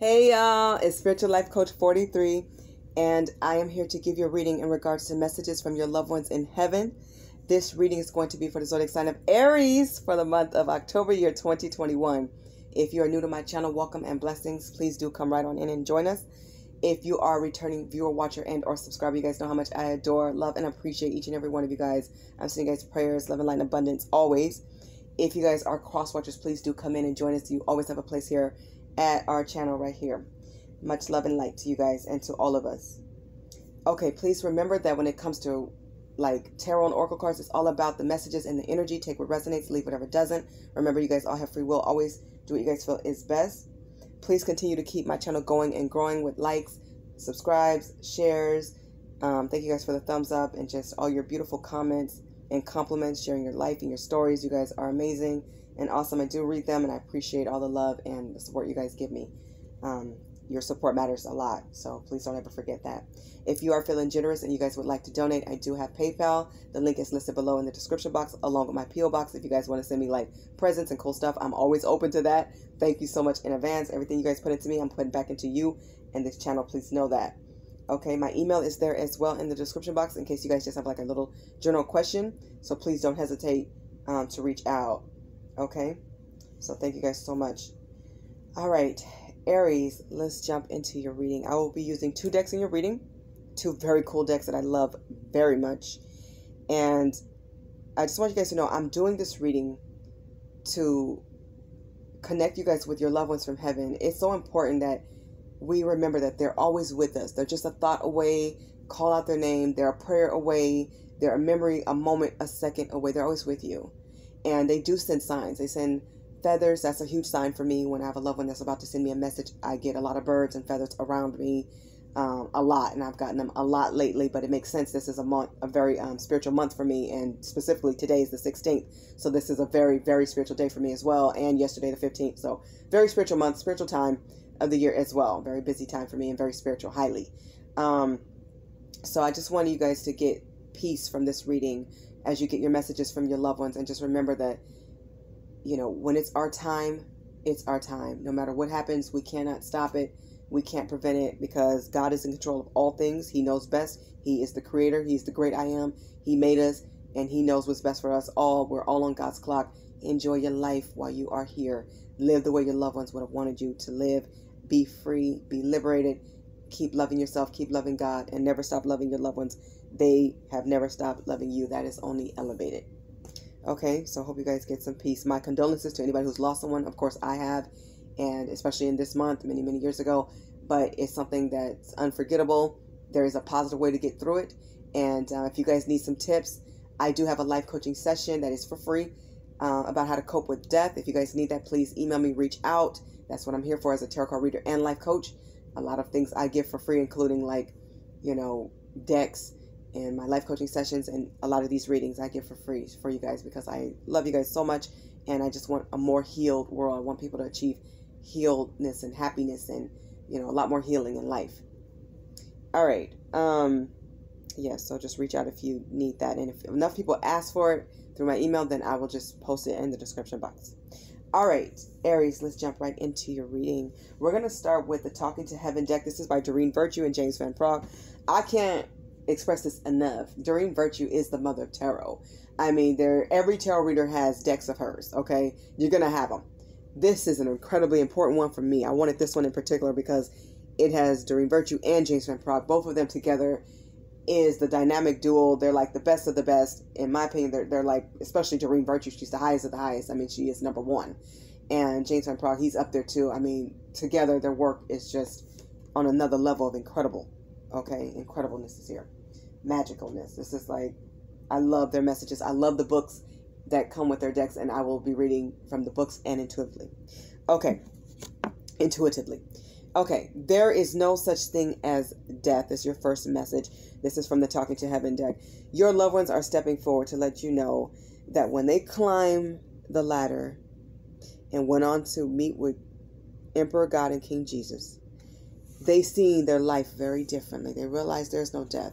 Hey y'all, it's Spiritual Life Coach 43, and I am here to give you a reading in regards to messages from your loved ones in heaven. This reading is going to be for the zodiac sign of Aries for the month of October year 2021. If you are new to my channel, welcome and blessings. Please do come right on in and join us. If you are a returning viewer, watcher, and or subscriber, you guys know how much I adore, love, and appreciate each and every one of you guys. I'm sending you guys prayers, love, and light, and abundance always. If you guys are cross watchers, please do come in and join us. You always have a place here at our channel right here. Much love and light to you guys and to all of us. Okay, please remember that when it comes to like tarot and oracle cards, it's all about the messages and the energy. Take what resonates, leave whatever doesn't. Remember, you guys all have free will. Always do what you guys feel is best. Please continue to keep my channel going and growing with likes, subscribes, shares. Um, thank you guys for the thumbs up and just all your beautiful comments and compliments, sharing your life and your stories. You guys are amazing and awesome. I do read them and I appreciate all the love and the support you guys give me. Um, your support matters a lot, so please don't ever forget that. If you are feeling generous and you guys would like to donate, I do have PayPal. The link is listed below in the description box, along with my PO box. If you guys want to send me like presents and cool stuff, I'm always open to that. Thank you so much in advance. Everything you guys put into me, I'm putting back into you and this channel. Please know that. Okay, my email is there as well in the description box in case you guys just have like a little general question. So please don't hesitate um, to reach out. Okay, so thank you guys so much. All right, Aries, let's jump into your reading. I will be using two decks in your reading, two very cool decks that I love very much. And I just want you guys to know I'm doing this reading to connect you guys with your loved ones from heaven. It's so important that we remember that they're always with us. They're just a thought away. Call out their name. They're a prayer away. They're a memory, a moment, a second away. They're always with you. And they do send signs. They send feathers. That's a huge sign for me when I have a loved one that's about to send me a message. I get a lot of birds and feathers around me. Um, a lot, and I've gotten them a lot lately. But it makes sense. This is a month, a very um, spiritual month for me, and specifically today is the 16th. So this is a very, very spiritual day for me as well. And yesterday the 15th. So very spiritual month, spiritual time of the year as well. Very busy time for me and very spiritual, highly. Um, so I just want you guys to get peace from this reading as you get your messages from your loved ones, and just remember that you know when it's our time, it's our time. No matter what happens, we cannot stop it. We can't prevent it because God is in control of all things. He knows best. He is the creator. He's the great I am. He made us and he knows what's best for us all. We're all on God's clock. Enjoy your life while you are here. Live the way your loved ones would have wanted you to live. Be free, be liberated. Keep loving yourself, keep loving God, and never stop loving your loved ones. They have never stopped loving you. That is only elevated. Okay, so hope you guys get some peace. My condolences to anybody who's lost someone. Of course, I have, and especially in this month, many, many years ago. But it's something that's unforgettable. There is a positive way to get through it. And uh, if you guys need some tips, I do have a life coaching session that is for free uh, about how to cope with death. If you guys need that, please email me, reach out. That's what I'm here for as a tarot card reader and life coach. A lot of things I give for free, including like, you know, decks and my life coaching sessions and a lot of these readings I give for free for you guys because I love you guys so much and I just want a more healed world. I want people to achieve healedness and happiness and, you know, a lot more healing in life. All right. Um, yeah, so just reach out if you need that. And if enough people ask for it through my email, then I will just post it in the description box. All right, Aries, let's jump right into your reading. We're going to start with the Talking to Heaven deck. This is by Doreen Virtue and James Van Praagh. I can't express this enough. Doreen Virtue is the mother of tarot. I mean, there every tarot reader has decks of hers, okay? You're going to have them. This is an incredibly important one for me. I wanted this one in particular because it has Doreen Virtue and James Van Praagh, both of them together is the dynamic duo. They're like the best of the best. In my opinion, they're, they're like, especially Doreen Virtue, she's the highest of the highest. I mean, she is number one. And James Van Praagh, he's up there too. I mean, together their work is just on another level of incredible. Okay, incredibleness is here. Magicalness. This is like, I love their messages. I love the books that come with their decks, and I will be reading from the books and intuitively. Okay, intuitively. Okay, there is no such thing as death, is your first message. This is from the Talking to Heaven deck. Your loved ones are stepping forward to let you know that when they climb the ladder and went on to meet with Emperor God and King Jesus, they seen their life very differently. They realized there's no death.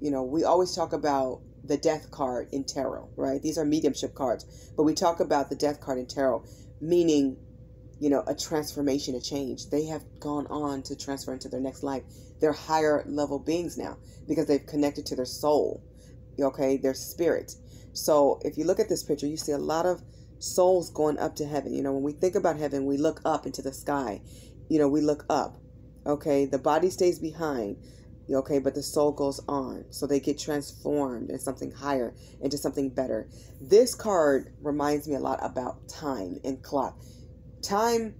You know, we always talk about the death card in tarot, right? These are mediumship cards, but we talk about the death card in tarot, meaning you know, a transformation, a change. They have gone on to transfer into their next life. They're higher level beings now because they've connected to their soul, okay, their spirit. So if you look at this picture, you see a lot of souls going up to heaven. You know, when we think about heaven, we look up into the sky. You know, we look up. Okay, the body stays behind. Okay, but the soul goes on. So they get transformed in something higher, into something better. This card reminds me a lot about time and clock. Time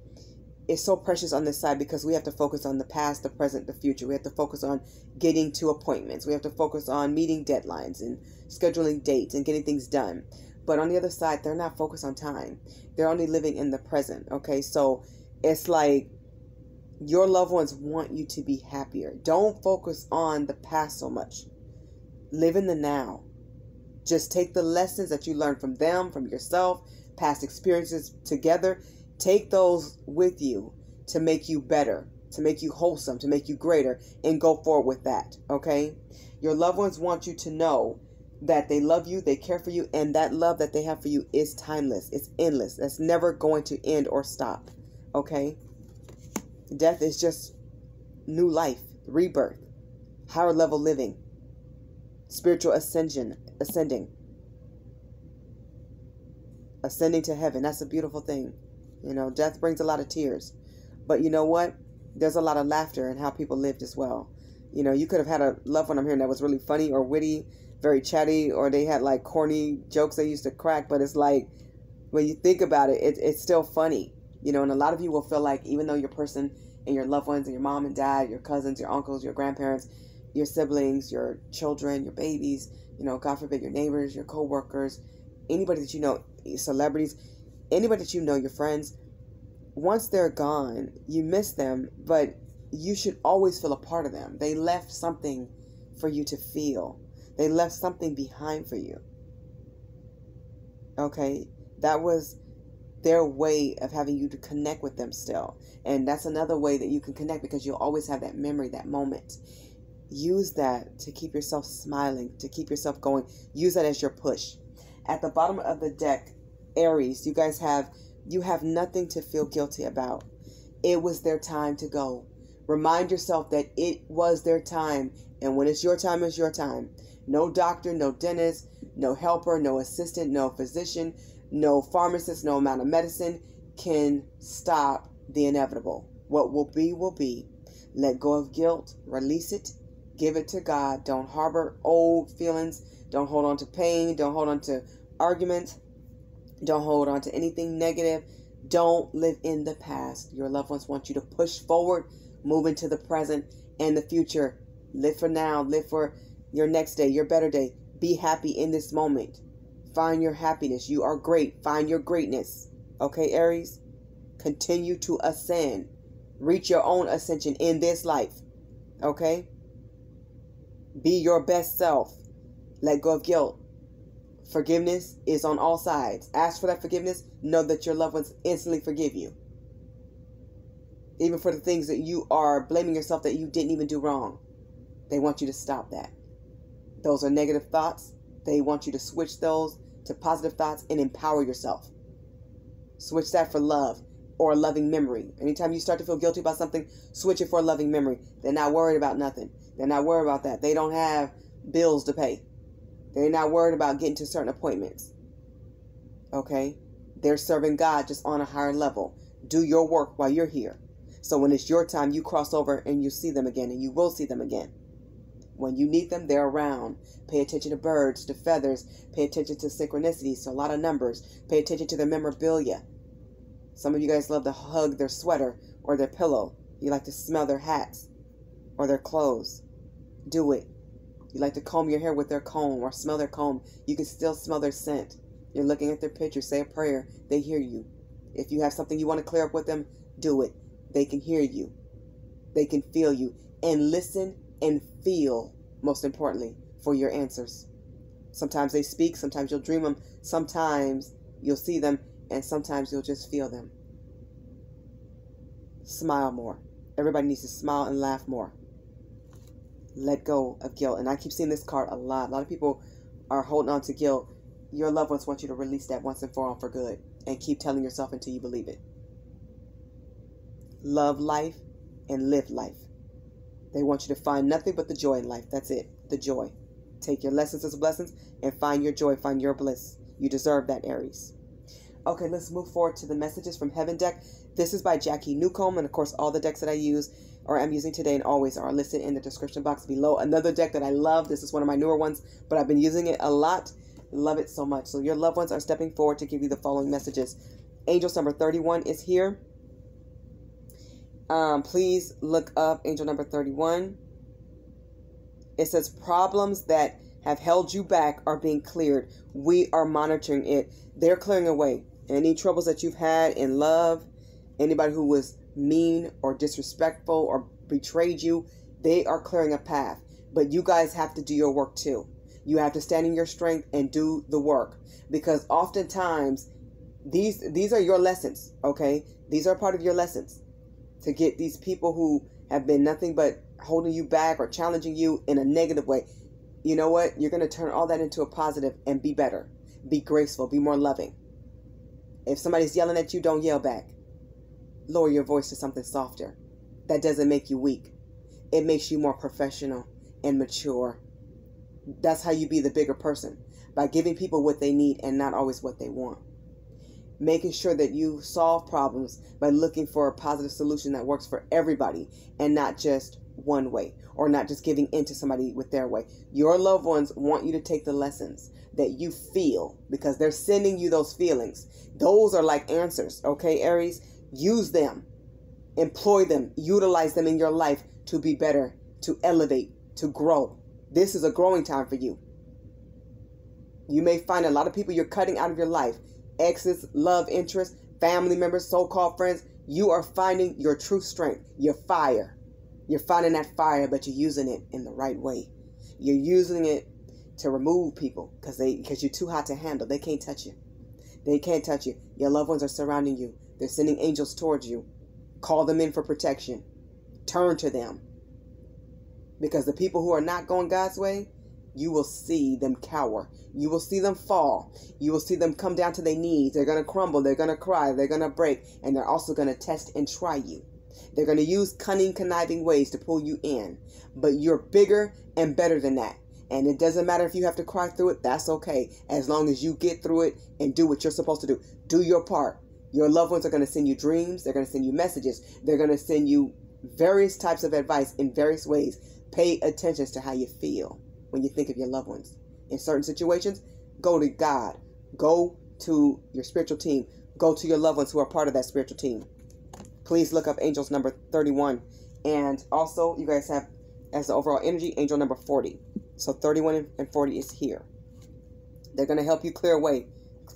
is so precious on this side because we have to focus on the past, the present, the future. We have to focus on getting to appointments. We have to focus on meeting deadlines and scheduling dates and getting things done. But on the other side, they're not focused on time. They're only living in the present. Okay, so it's like your loved ones want you to be happier. Don't focus on the past so much. Live in the now. Just take the lessons that you learned from them, from yourself, past experiences together. Take those with you to make you better, to make you wholesome, to make you greater, and go forward with that. Okay? Your loved ones want you to know that they love you, they care for you, and that love that they have for you is timeless, it's endless, that's never going to end or stop. Okay? Death is just new life, rebirth, higher level living, spiritual ascension, ascending, ascending to heaven. That's a beautiful thing. You know, death brings a lot of tears. But you know what? There's a lot of laughter in how people lived as well. You know, you could have had a loved one I'm hearing that was really funny or witty, very chatty, or they had like corny jokes they used to crack, but it's like when you think about it, it it's still funny you know, and a lot of you will feel like even though your person and your loved ones and your mom and dad, your cousins, your uncles, your grandparents, your siblings, your children, your babies, you know, God forbid, your neighbors, your co-workers, anybody that you know, celebrities, anybody that you know, your friends, once they're gone, you miss them, but you should always feel a part of them. They left something for you to feel. They left something behind for you. Okay? That was their way of having you to connect with them still. And that's another way that you can connect because you'll always have that memory, that moment. Use that to keep yourself smiling, to keep yourself going. Use that as your push. At the bottom of the deck, Aries, you guys have you have nothing to feel guilty about. It was their time to go. Remind yourself that it was their time, and when it's your time, it's your time. No doctor, no dentist, no helper, no assistant, no physician, no pharmacist, no amount of medicine can stop the inevitable. What will be, will be. Let go of guilt, release it, give it to God. Don't harbor old feelings. Don't hold on to pain. Don't hold on to arguments. Don't hold on to anything negative. Don't live in the past. Your loved ones want you to push forward, move into the present and the future. Live for now. Live for your next day, your better day. Be happy in this moment. Find your happiness. You are great. Find your greatness. Okay, Aries? Continue to ascend. Reach your own ascension in this life. Okay? Be your best self. Let go of guilt. Forgiveness is on all sides. Ask for that forgiveness. Know that your loved ones instantly forgive you. Even for the things that you are blaming yourself that you didn't even do wrong. They want you to stop that. Those are negative thoughts. They want you to switch those to positive thoughts and empower yourself. Switch that for love or a loving memory. Anytime you start to feel guilty about something, switch it for a loving memory. They're not worried about nothing. They're not worried about that. They don't have bills to pay. They're not worried about getting to certain appointments. Okay? They're serving God just on a higher level. Do your work while you're here. So when it's your time, you cross over and you see them again, and you will see them again. When you need them, they're around. Pay attention to birds, to feathers. Pay attention to synchronicities, to a lot of numbers. Pay attention to their memorabilia. Some of you guys love to hug their sweater or their pillow. You like to smell their hats or their clothes. Do it. You like to comb your hair with their comb or smell their comb. You can still smell their scent. You're looking at their picture. Say a prayer. They hear you. If you have something you want to clear up with them, do it. They can hear you. They can feel you. And listen and feel, most importantly, for your answers. Sometimes they speak, sometimes you'll dream them, sometimes you'll see them, and sometimes you'll just feel them. Smile more. Everybody needs to smile and laugh more. Let go of guilt. And I keep seeing this card a lot. A lot of people are holding on to guilt. Your loved ones want you to release that once and for all for good and keep telling yourself until you believe it. love life, and live life. They want you to find nothing but the joy in life. That's it, the joy. Take your lessons as blessings and find your joy, find your bliss. You deserve that, Aries. Okay, let's move forward to the messages from Heaven deck. This is by Jackie Newcomb, and of course, all the decks that I use or I'm using today and always are listed in the description box below. Another deck that I love. This is one of my newer ones, but I've been using it a lot. Love it so much. So your loved ones are stepping forward to give you the following messages. Angels number 31 is here. Um, please look up angel number 31. It says problems that have held you back are being cleared. We are monitoring it. They're clearing away. Any troubles that you've had in love, anybody who was mean or disrespectful or betrayed you, they are clearing a path. But you guys have to do your work too. You have to stand in your strength and do the work because oftentimes these these are your lessons, okay? These are part of your lessons to get these people who have been nothing but holding you back or challenging you in a negative way. You know what? You're going to turn all that into a positive and be better. Be graceful, be more loving. If somebody's yelling at you, don't yell back lower your voice to something softer. That doesn't make you weak. It makes you more professional and mature. That's how you be the bigger person by giving people what they need and not always what they want. Making sure that you solve problems by looking for a positive solution that works for everybody and not just one way or not just giving in to somebody with their way. Your loved ones want you to take the lessons that you feel because they're sending you those feelings. Those are like answers, okay, Aries? Use them, employ them, utilize them in your life to be better, to elevate, to grow. This is a growing time for you. You may find a lot of people you're cutting out of your life exes, love interests, family members, so called friends. You are finding your true strength, your fire. You're finding that fire, but you're using it in the right way. You're using it to remove people because they because you're too hot to handle. They can't touch you. They can't touch you. Your loved ones are surrounding you. They're sending angels towards you. Call them in for protection. Turn to them. Because the people who are not going God's way, you will see them cower. You will see them fall. You will see them come down to their knees. They're going to crumble. They're going to cry. They're going to break. And they're also going to test and try you. They're going to use cunning, conniving ways to pull you in. But you're bigger and better than that. And it doesn't matter if you have to cry through it, that's okay. As long as you get through it and do what you're supposed to do. Do your part. Your loved ones are going to send you dreams, they're going to send you messages, they're going to send you various types of advice in various ways. Pay attention to how you feel when you think of your loved ones. In certain situations, go to God, go to your spiritual team, go to your loved ones who are part of that spiritual team. Please look up angels number 31. And also, you guys have as the overall energy, angel number 40. So 31 and 40 is here. They're going to help you clear away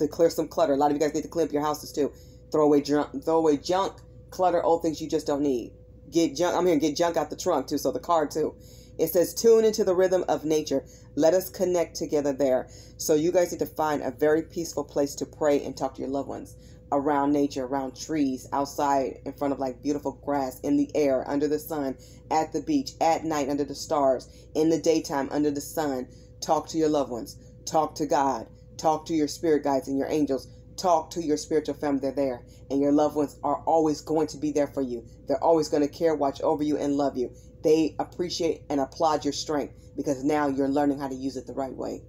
to clear some clutter. A lot of you guys need to clean up your houses too. Throw away junk, throw away junk, clutter, old things you just don't need. Get junk. I'm here. Get junk out the trunk too. So the car too. It says tune into the rhythm of nature. Let us connect together there. So you guys need to find a very peaceful place to pray and talk to your loved ones around nature, around trees, outside, in front of like beautiful grass, in the air, under the sun, at the beach, at night, under the stars, in the daytime, under the sun. Talk to your loved ones. Talk to God. Talk to your spirit guides and your angels. Talk to your spiritual family. They're there. And your loved ones are always going to be there for you. They're always going to care, watch over you, and love you. They appreciate and applaud your strength because now you're learning how to use it the right way.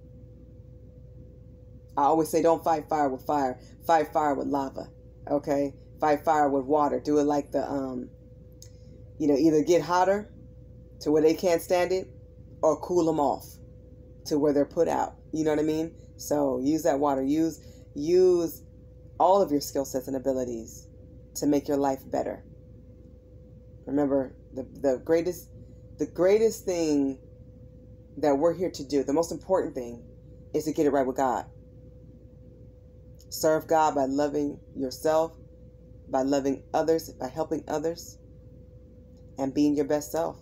I always say don't fight fire with fire. Fight fire with lava. Okay? Fight fire with water. Do it like the um you know, either get hotter to where they can't stand it or cool them off to where they're put out. You know what I mean? So use that water. Use use all of your skill sets and abilities to make your life better. Remember, the, the greatest the greatest thing that we're here to do, the most important thing, is to get it right with God. Serve God by loving yourself, by loving others, by helping others, and being your best self.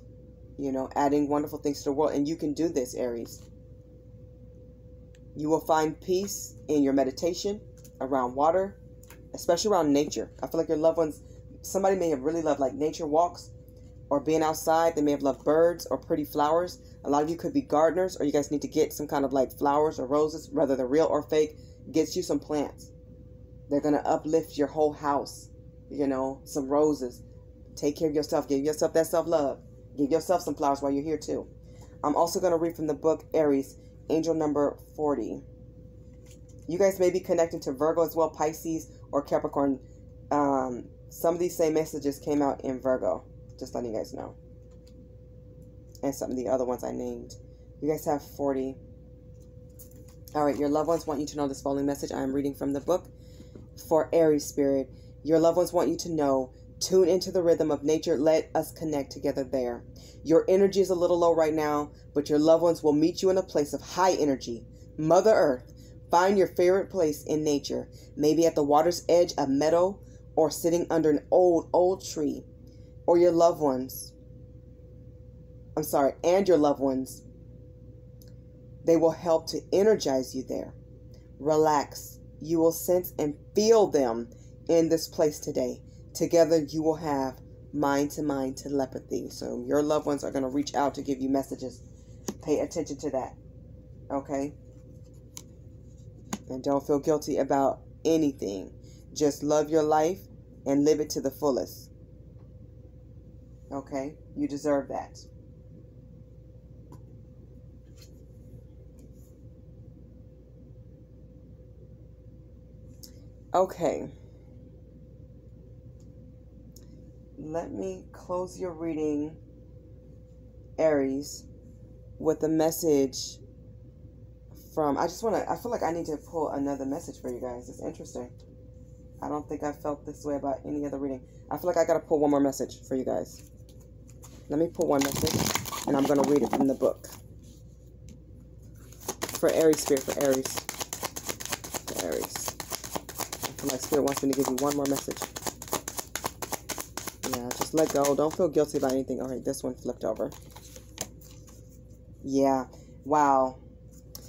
You know, adding wonderful things to the world. And you can do this, Aries. You will find peace in your meditation around water, especially around nature. I feel like your loved ones, somebody may have really loved like nature walks or being outside. They may have loved birds or pretty flowers. A lot of you could be gardeners or you guys need to get some kind of like flowers or roses, whether they're real or fake. Gets you some plants. They're going to uplift your whole house. You know, some roses. Take care of yourself. Give yourself that self love. Give yourself some flowers while you're here, too. I'm also going to read from the book Aries, angel number 40. You guys may be connected to Virgo as well, Pisces, or Capricorn. Um, some of these same messages came out in Virgo. Just letting you guys know. And some of the other ones I named. You guys have 40. All right, your loved ones want you to know this following message. I am reading from the book for Aries Spirit. Your loved ones want you to know Tune into the rhythm of nature. Let us connect together there. Your energy is a little low right now, but your loved ones will meet you in a place of high energy. Mother Earth, find your favorite place in nature, maybe at the water's edge, a meadow, or sitting under an old, old tree. Or your loved ones, I'm sorry, and your loved ones, they will help to energize you there. Relax. You will sense and feel them in this place today. Together, you will have mind to mind telepathy. So, your loved ones are going to reach out to give you messages. Pay attention to that. Okay? And don't feel guilty about anything. Just love your life and live it to the fullest. Okay? You deserve that. Okay. Let me close your reading, Aries, with a message from. I just want to. I feel like I need to pull another message for you guys. It's interesting. I don't think I felt this way about any other reading. I feel like I got to pull one more message for you guys. Let me pull one message, and I'm going to read it from the book. For Aries, Spirit, for Aries. For Aries. I feel like Spirit wants me to give you one more message. Just let go. Don't feel guilty about anything. All right, this one flipped over. Yeah. Wow.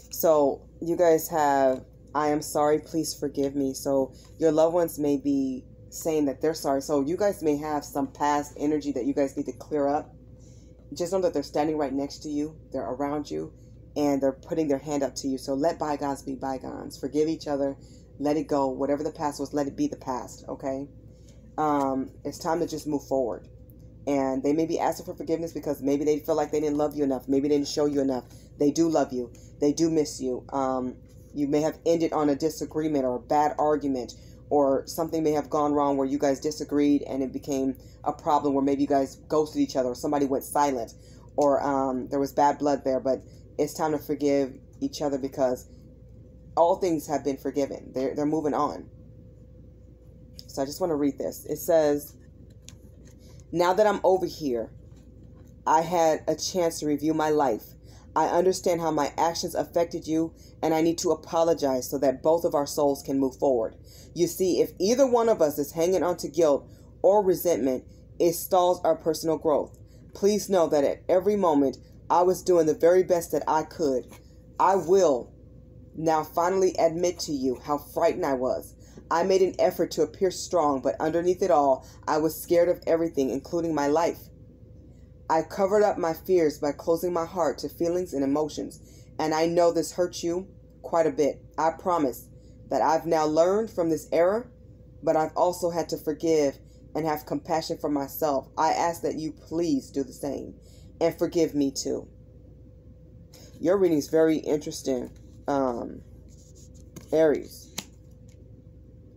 So you guys have, I am sorry, please forgive me. So your loved ones may be saying that they're sorry. So you guys may have some past energy that you guys need to clear up. Just know that they're standing right next to you, they're around you, and they're putting their hand up to you. So let bygones be bygones. Forgive each other. Let it go. Whatever the past was, let it be the past, okay? Um, it's time to just move forward. And they may be asking for forgiveness because maybe they feel like they didn't love you enough. Maybe they didn't show you enough. They do love you. They do miss you. Um, you may have ended on a disagreement or a bad argument, or something may have gone wrong where you guys disagreed and it became a problem where maybe you guys ghosted each other or somebody went silent or um, there was bad blood there. But it's time to forgive each other because all things have been forgiven. They're, they're moving on. So I just want to read this. It says, Now that I'm over here, I had a chance to review my life. I understand how my actions affected you, and I need to apologize so that both of our souls can move forward. You see, if either one of us is hanging on to guilt or resentment, it stalls our personal growth. Please know that at every moment, I was doing the very best that I could. I will now finally admit to you how frightened I was. I made an effort to appear strong, but underneath it all, I was scared of everything, including my life. I covered up my fears by closing my heart to feelings and emotions, and I know this hurts you quite a bit. I promise that I've now learned from this error, but I've also had to forgive and have compassion for myself. I ask that you please do the same and forgive me too. Your reading is very interesting, um, Aries.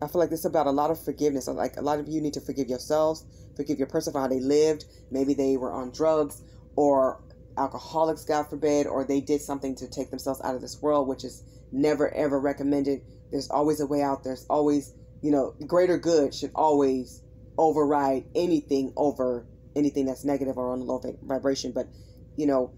I feel like this is about a lot of forgiveness. Like a lot of you need to forgive yourselves, forgive your person for how they lived. Maybe they were on drugs or alcoholics, God forbid, or they did something to take themselves out of this world, which is never ever recommended. There's always a way out. There's always, you know, greater good should always override anything over anything that's negative or on a low vibration. But, you know,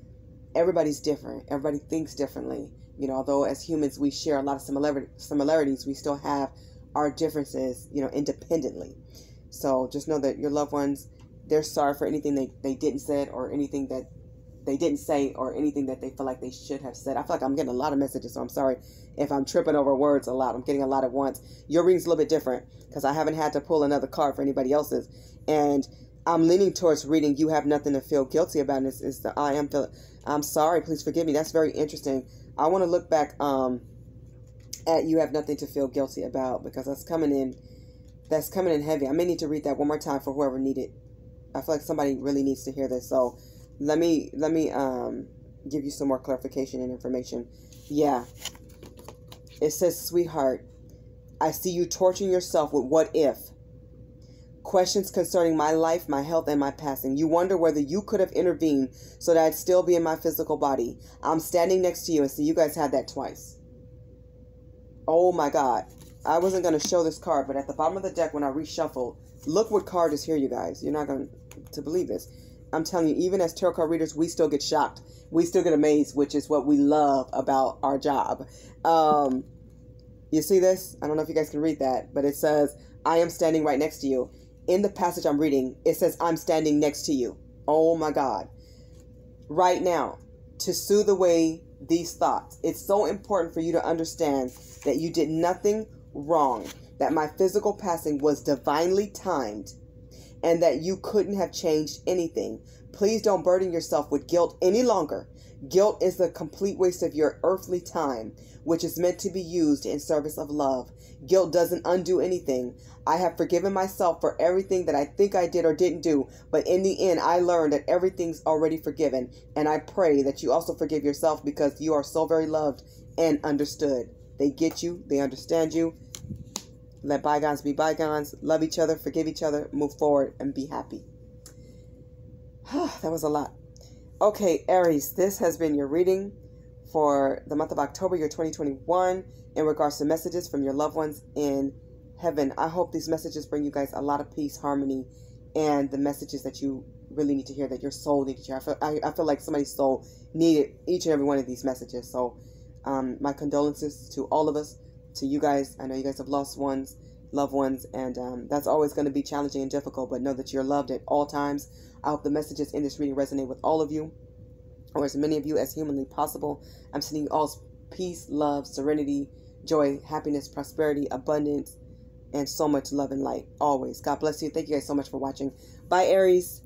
everybody's different. Everybody thinks differently. You know, although as humans we share a lot of similar similarities, we still have our differences, you know, independently. So just know that your loved ones, they're sorry for anything they, they didn't said or anything that they didn't say or anything that they feel like they should have said. I feel like I'm getting a lot of messages, so I'm sorry if I'm tripping over words a lot. I'm getting a lot at once. Your reading's a little bit different because I haven't had to pull another card for anybody else's. And I'm leaning towards reading you have nothing to feel guilty about. Is is the I am feel I'm sorry, please forgive me. That's very interesting. I want to look back um you have nothing to feel guilty about because that's coming in that's coming in heavy. I may need to read that one more time for whoever needed I feel like somebody really needs to hear this. So let me let me um give you some more clarification and information. Yeah. It says, sweetheart, I see you torturing yourself with what if. Questions concerning my life, my health, and my passing. You wonder whether you could have intervened so that I'd still be in my physical body. I'm standing next to you and see you guys had that twice. Oh my God. I wasn't going to show this card, but at the bottom of the deck when I reshuffled, look what card is here, you guys. You're not going to believe this. I'm telling you, even as tarot card readers, we still get shocked. We still get amazed, which is what we love about our job. Um, you see this? I don't know if you guys can read that, but it says, I am standing right next to you. In the passage I'm reading, it says, I'm standing next to you. Oh my God. Right now, to soothe away these thoughts, it's so important for you to understand that you did nothing wrong, that my physical passing was divinely timed, and that you couldn't have changed anything. Please don't burden yourself with guilt any longer. Guilt is the complete waste of your earthly time, which is meant to be used in service of love. Guilt doesn't undo anything. I have forgiven myself for everything that I think I did or didn't do, but in the end, I learned that everything's already forgiven. And I pray that you also forgive yourself because you are so very loved and understood. They get you, they understand you. Let bygones be bygones. Love each other, forgive each other, move forward, and be happy. that was a lot. Okay, Aries, this has been your reading for the month of October, year 2021, in regards to messages from your loved ones in heaven. I hope these messages bring you guys a lot of peace, harmony, and the messages that you really need to hear, that your soul needed to hear. I feel, I, I feel like somebody's soul needed each and every one of these messages. So, um, my condolences to all of us, to you guys. I know you guys have lost ones, loved ones, and um, that's always going to be challenging and difficult, but know that you're loved at all times. I hope the messages in this reading resonate with all of you, or as many of you as humanly possible. I'm sending you all peace, love, serenity, joy, happiness, prosperity, abundance, and so much love and light always. God bless you. Thank you guys so much for watching. Bye, Aries.